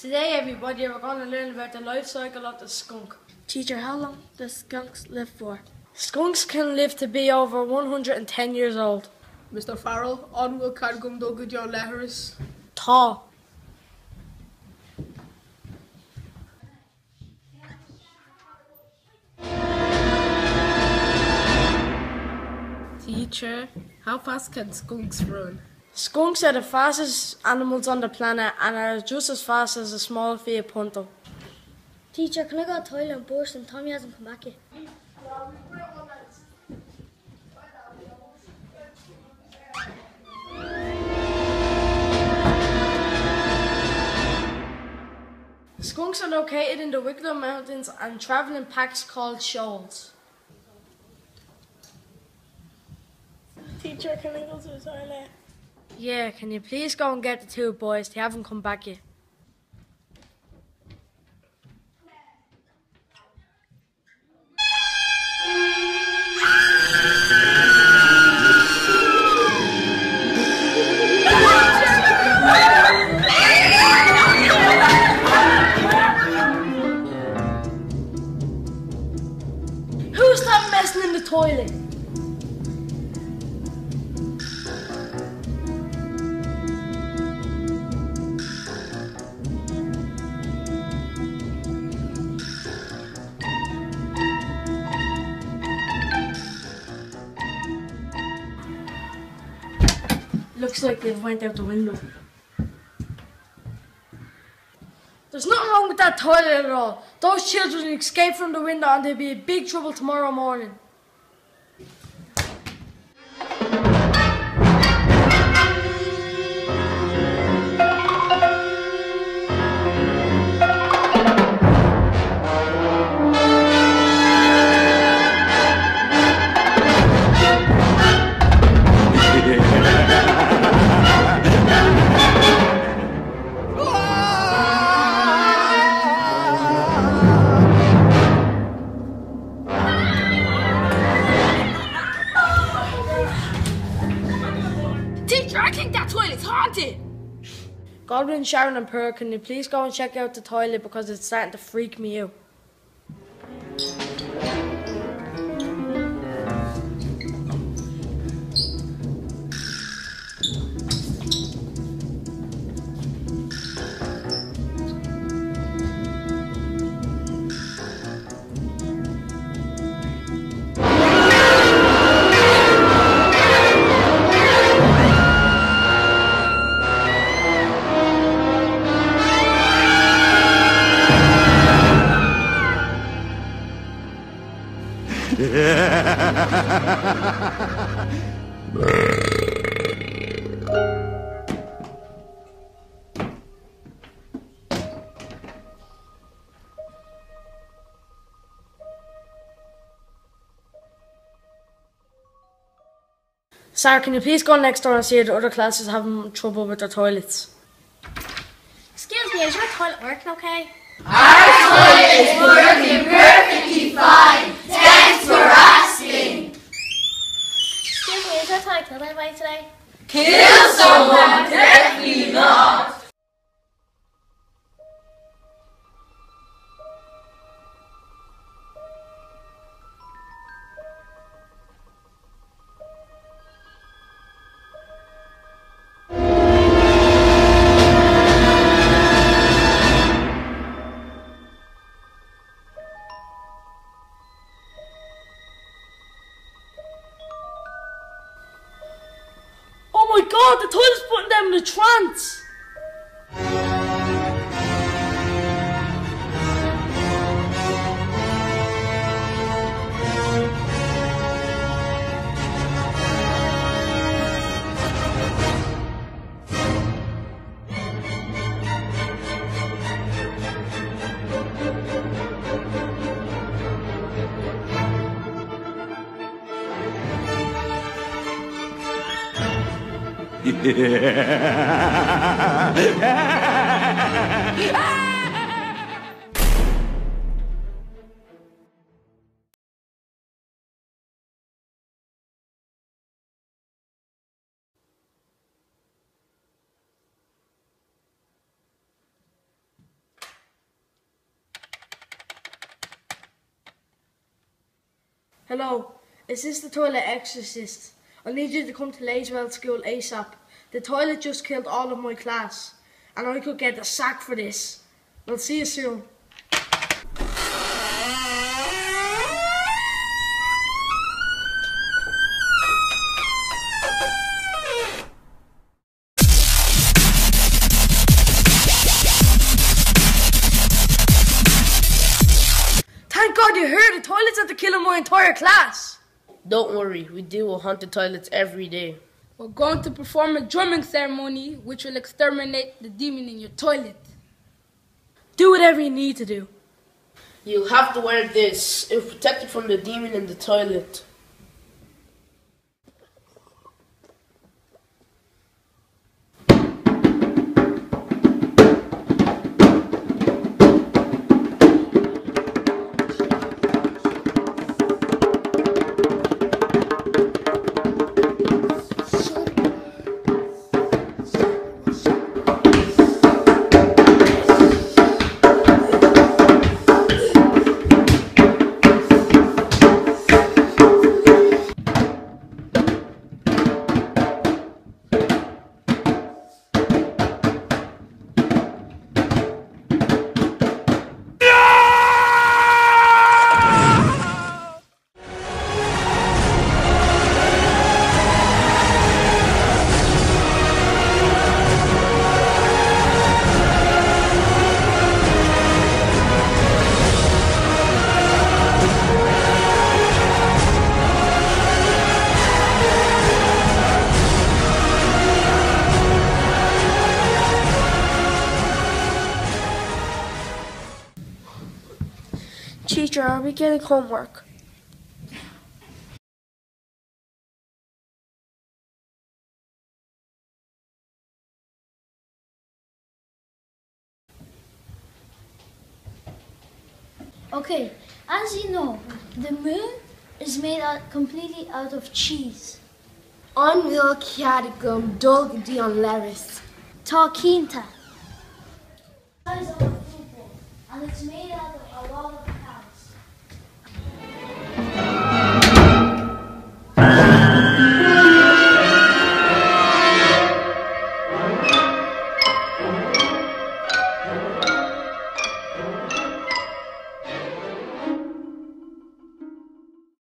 Today, everybody, we're going to learn about the life cycle of the skunk. Teacher, how long does skunks live for? Skunks can live to be over 110 years old. Mr. Farrell, on will cargum do good your letters. Tall. Teacher, how fast can skunks run? Skunks are the fastest animals on the planet and are just as fast as a er small Fiat Punto. Teacher, can I go to the toilet and burst and Tommy hasn't come back yet? Skunks are located in the Wicklow Mountains and travel in packs called shoals. Teacher, can I go to the toilet? Yeah, can you please go and get the two boys? They haven't come back yet. Who's that messing in the toilet? Looks like they've went out the window. There's nothing wrong with that toilet at all. Those children escaped from the window and they'll be in big trouble tomorrow morning. Teacher, I think that toilet's haunted. Godwin, Sharon, and Pearl, can you please go and check out the toilet because it's starting to freak me out? Sarah, can you please go next door and see if the other classes having trouble with their er toilets? Excuse me, is your toilet working okay? Our toilet is working perfectly fine. Thanks for asking. Excuse me, is your toilet killed anybody today? Oh my god, the toilet's putting them in a trance! Hello, is this the toilet exorcist? I need you to come to Ladyswell School ASAP. The toilet just killed all of my class, and I could get a sack for this. I'll see you soon. Thank God you heard the toilets after killing my entire class. Don't worry, we deal with haunted toilets every day. We're going to perform a drumming ceremony which will exterminate the demon in your toilet. Do whatever you need to do. You'll have to wear this. It will protect you from the demon in the toilet. Teacher, are we getting homework? Okay, as you know, the moon is made out completely out of cheese. An bhfuil cead gom dul go dtí an leris. Tá cínta. Size of a football, and it's made out of a lot of